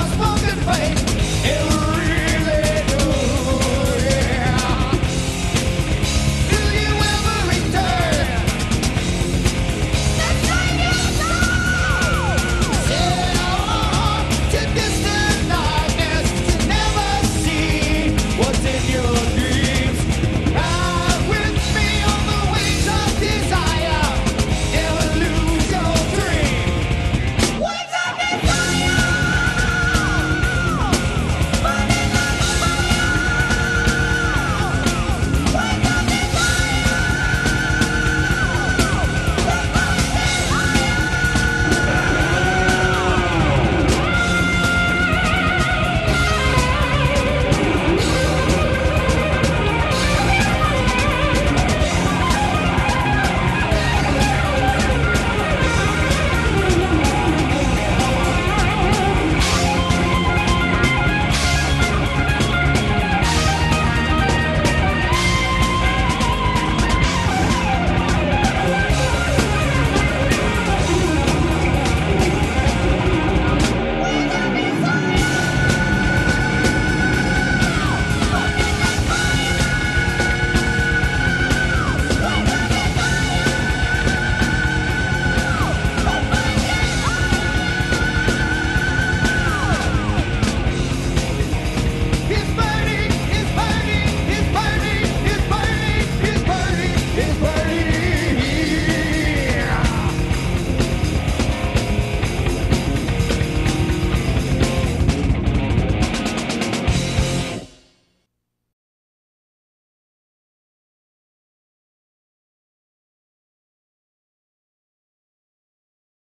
a smoking face.